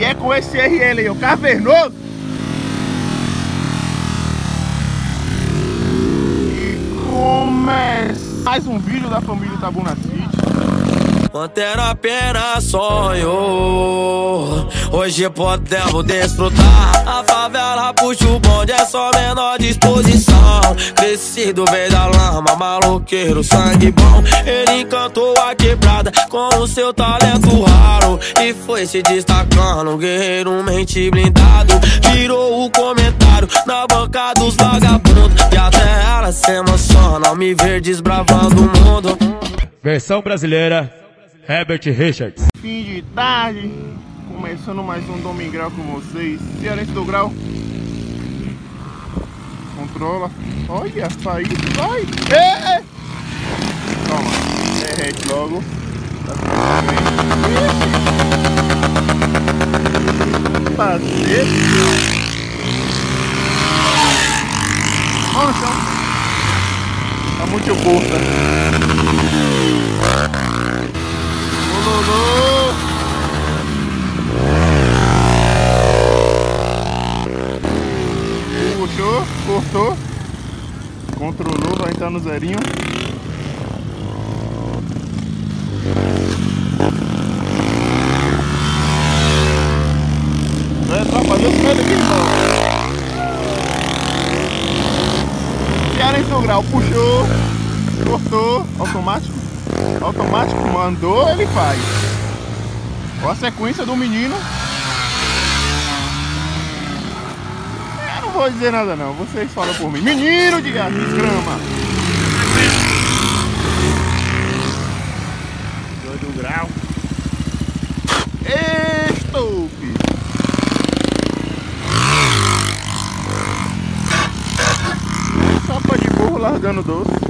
E é com esse RL aí, o cavernoso. E começa mais um vídeo da família Tabuna City. Manter apenas sonho Hoje podemos desfrutar. A favela puxa o bonde, é só menor disposição. Crescido veio da lama, maloqueiro, sangue bom. Ele encantou a quebrada com o seu talento raro. E foi se destacando, guerreiro mente blindado. Virou o comentário na banca dos vagabundos. E até ela se emociona ao me ver desbravando o mundo. Versão brasileira Herbert Richards. Fim de tarde, começando mais um Domingão com vocês. Cearense do Grau. Controla. Olha, saiu, vai. Ei! Toma, derrete logo. Fazer. Olha chão. Tá muito curta. Puxou, cortou. Controlou, vai entrar no zerinho. Vai atrapalhar os pés aqui não. Cearense no grau, puxou, cortou, automático. Automático mandou, ele faz. Olha a sequência do menino. Vou dizer nada não, vocês falam por mim. Menino de grama. Dois grau. Estupe. Só de burro largando doce.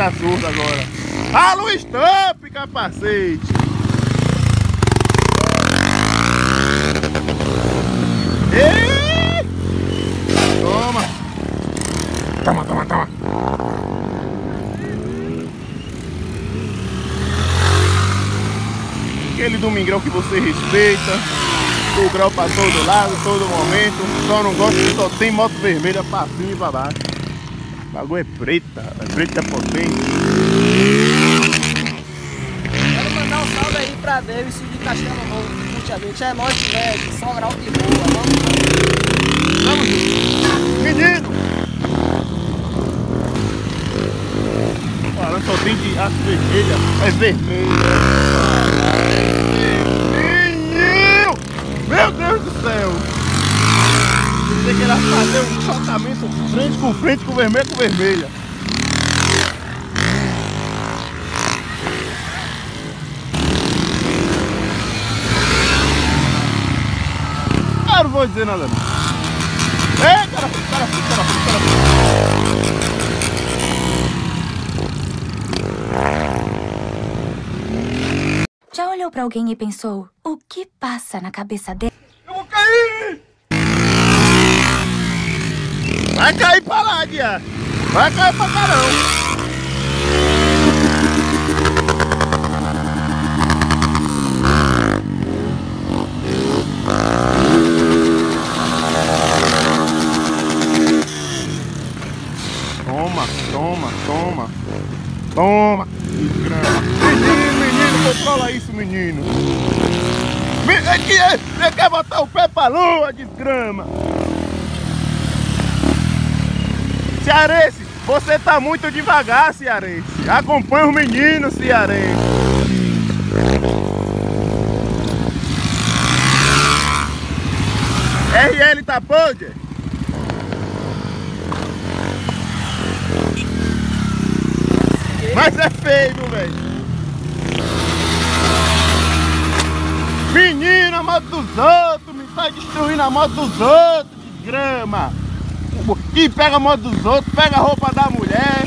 Deixar surdo agora. Alô, stop, capacete! Ei! Toma! Toma, toma, toma! Aquele domingão que você respeita, o grau pra todo lado, todo momento. Só não gosto que só tem moto vermelha pra cima e pra baixo. O bagulho é preta, é preta potente. Pra Davis de Castelo Novo, Puxa Gente. É nóis, velho, só grau de boa. Vamos, vamos. Vamos, menino! Falando só tem de aço vermelha. É vermelha. Menino! Meu Deus do céu! Pensei que era fazer um chocamento frente com frente com vermelho com vermelha. Ah, não vou dizer nada não. Ei, cara, cara, cara, cara, cara. Já olhou para alguém e pensou, o que passa na cabeça dele? Eu vou cair! Vai cair pra lá, Guia. Vai cair pra carão. Toma, toma, toma. Toma. Menino, menino, controla isso, menino. Aqui, você quer botar o pé lua, desgrama. Cearense, você tá muito devagar, Cearense. Acompanha os meninos, Cearense. RL tá podre? Mas é feio, velho? Menino, a moto dos outros, tá destruindo a moto dos outros, grama. E pega a moto dos outros, pega a roupa da mulher.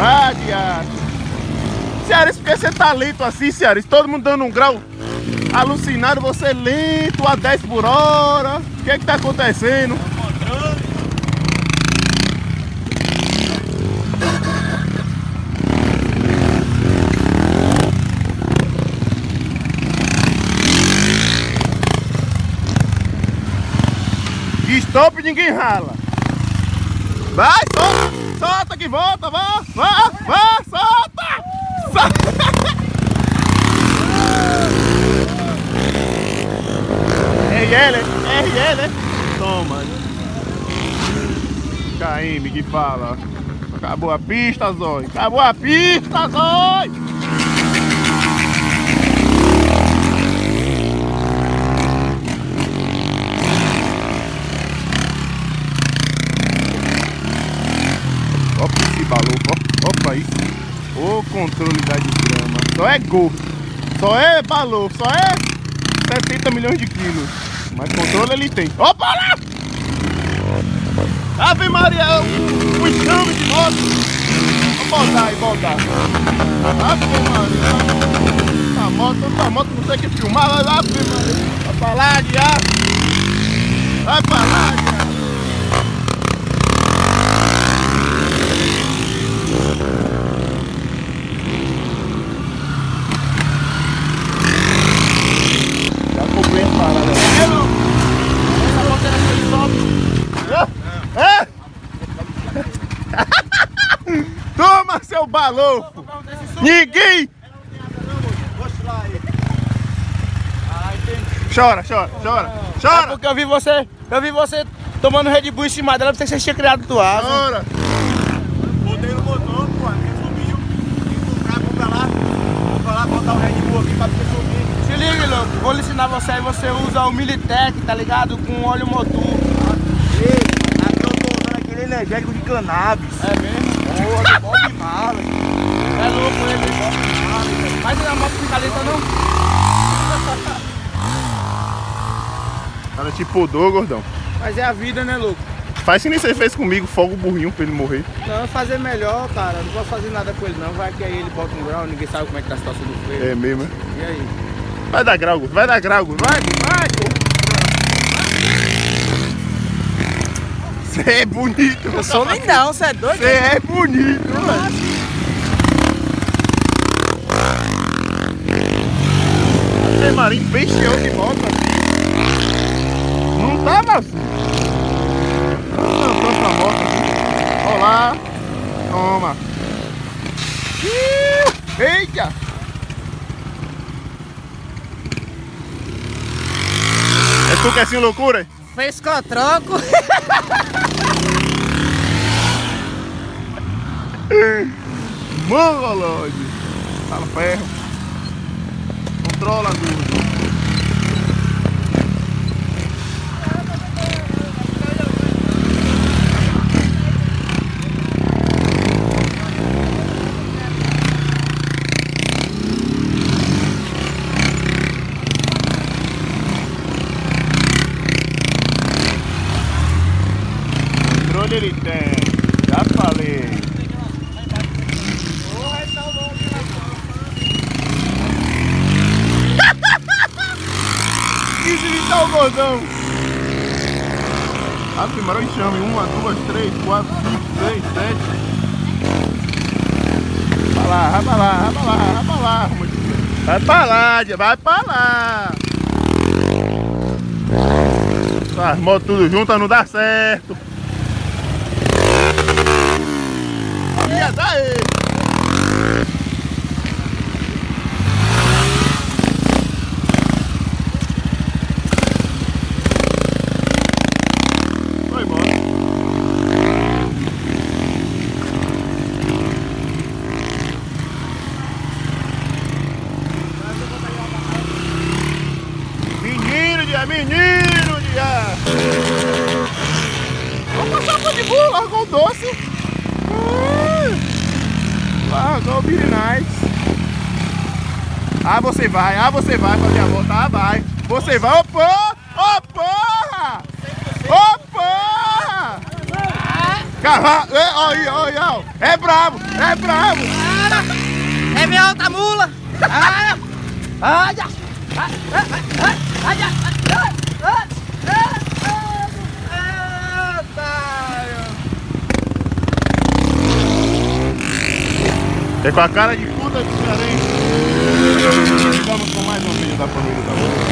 Ah, diabo. Cearense, por que você tá lento assim, Cearense? Todo mundo dando um grau alucinado, você lento a 10 por hora. O que é que tá acontecendo? Stop, ninguém rala. Vai, solta, solta que volta, vá, vá, vá, solta! solta. RL, RL, toma. KM que fala. Acabou a pista, Zói. Acabou a pista, Zói. Opa esse balão, ó. Opa isso. O controle da desgrama. Só é gol. Só é balão. Só é 70 milhões de quilos. Mas controle ele tem. Opa lá! Ave Maria, um, um enxame de moto. Vamos voltar aí, voltar. Ave Maria. A moto, a moto não tem que filmar. Ave Maria. Vai pra lá, diabo. Vai pra lá, diabo. Já comprei a parada. É, não? Essa moto era foi top. Toma, seu balofo! Ninguém! Chora, chora, chora, É chora! porque eu vi você, eu vi você tomando Red Bull em cima dela, pensei que você tinha criado do asa. Chora! Botei no motor, pô, resumiu. Vim comprar, vou pra lá. Vou pra lá botar o Red Bull aqui pra você subir. Se liga, louco, vou lhe ensinar você aí, você usa o Militec, tá ligado? Com óleo motor. Ei, aqui eu tô usando aquele energético de cannabis. É mesmo? Boa, do Bob Marley. É louco ele, Bob Marley. Mas a moto fica lenta não? Cara, te podou, gordão. Mas é a vida, né, louco? Faz que nem você fez comigo, fogo o burrinho pra ele morrer. Não, fazer melhor, cara. Não posso fazer nada com ele não. Vai que aí ele bota um grau, ninguém sabe como é que tá a situação do freio. É mesmo, é? E aí? Vai dar grau, vai dar grau, vai, vai! Você é bonito, Eu sou lindão, você é doido? Você é bonito, mano. Marinho, peixeou de volta assim. Não tava assim. Não, tanta moto assim. Olá. Toma. Iu, Eita! É tu que é assim loucura? Fez com troco. Mongolode. Fala ferro. Controla tudo. Controle ele tem. Já falei. Quis imitar o gordão. Ah, primeiro enxame. Uma, duas, três, quatro, cinco, seis, sete. Vai lá, vai pra lá, vai pra lá, vai pra lá. Vai pra lá, vai pra lá. As motos tudo juntas não dá certo. Dar ele. Foi embora. Menino de menino de Vamos passar por de boa, largou o doce. Ai. Nice. Ah, você vai, ah, você vai fazer a volta, ah, vai. Você vai, ô porra! Ô porra! Ô porra! Cavalo, é, aí, ó. É brabo, é brabo. É minha outra mula! Ah! Olha! É com a cara de puta diferente. Ficamos com mais um vídeo da família da